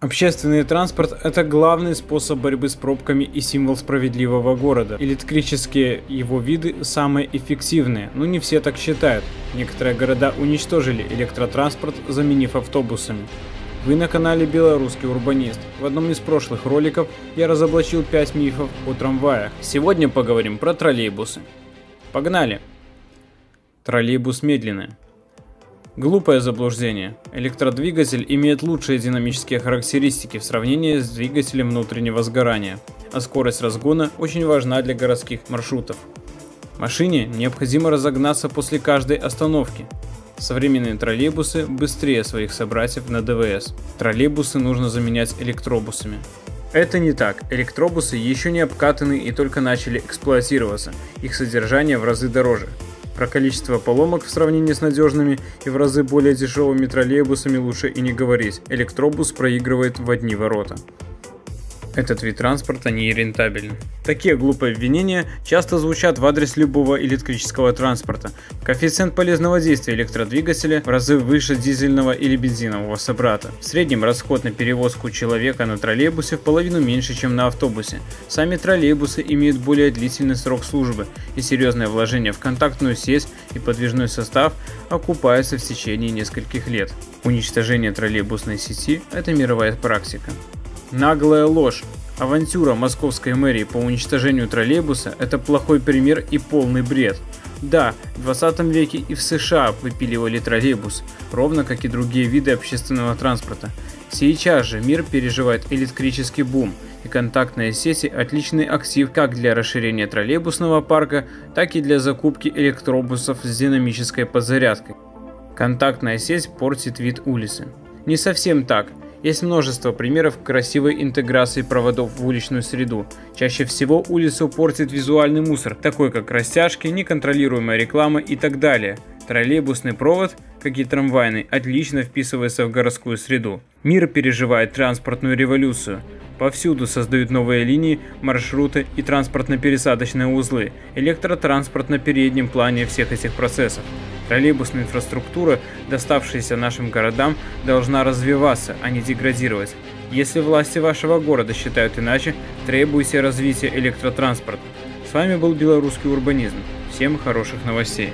Общественный транспорт – это главный способ борьбы с пробками и символ справедливого города. Электрические его виды самые эффективные, но не все так считают. Некоторые города уничтожили электротранспорт, заменив автобусами. Вы на канале Белорусский Урбанист. В одном из прошлых роликов я разоблачил 5 мифов о трамваях. Сегодня поговорим про троллейбусы. Погнали! Троллейбус медленный. Глупое заблуждение. Электродвигатель имеет лучшие динамические характеристики в сравнении с двигателем внутреннего сгорания, а скорость разгона очень важна для городских маршрутов. Машине необходимо разогнаться после каждой остановки. Современные троллейбусы быстрее своих собратьев на ДВС. Троллейбусы нужно заменять электробусами. Это не так. Электробусы еще не обкатаны и только начали эксплуатироваться. Их содержание в разы дороже. Про количество поломок в сравнении с надежными и в разы более дешевыми троллейбусами лучше и не говорить. Электробус проигрывает в одни ворота. Этот вид транспорта не рентабелен. Такие глупые обвинения часто звучат в адрес любого электрического транспорта. Коэффициент полезного действия электродвигателя в разы выше дизельного или бензинового собрата. В среднем расход на перевозку человека на троллейбусе в половину меньше, чем на автобусе. Сами троллейбусы имеют более длительный срок службы, и серьезное вложение в контактную сеть и подвижной состав окупается в течение нескольких лет. Уничтожение троллейбусной сети – это мировая практика. Наглая ложь. Авантюра московской мэрии по уничтожению троллейбуса – это плохой пример и полный бред. Да, в 20 веке и в США выпиливали троллейбус, ровно как и другие виды общественного транспорта. Сейчас же мир переживает электрический бум, и контактные сети – отличный актив как для расширения троллейбусного парка, так и для закупки электробусов с динамической подзарядкой. Контактная сеть портит вид улицы. Не совсем так – есть множество примеров красивой интеграции проводов в уличную среду. Чаще всего улицу портит визуальный мусор, такой как растяжки, неконтролируемая реклама и так далее. Троллейбусный провод, как и трамвайный, отлично вписывается в городскую среду. Мир переживает транспортную революцию. Повсюду создают новые линии, маршруты и транспортно-пересадочные узлы. Электротранспорт на переднем плане всех этих процессов. Троллейбусная инфраструктура, доставшаяся нашим городам, должна развиваться, а не деградировать. Если власти вашего города считают иначе, требуйте развития электротранспорта. С вами был Белорусский урбанизм. Всем хороших новостей.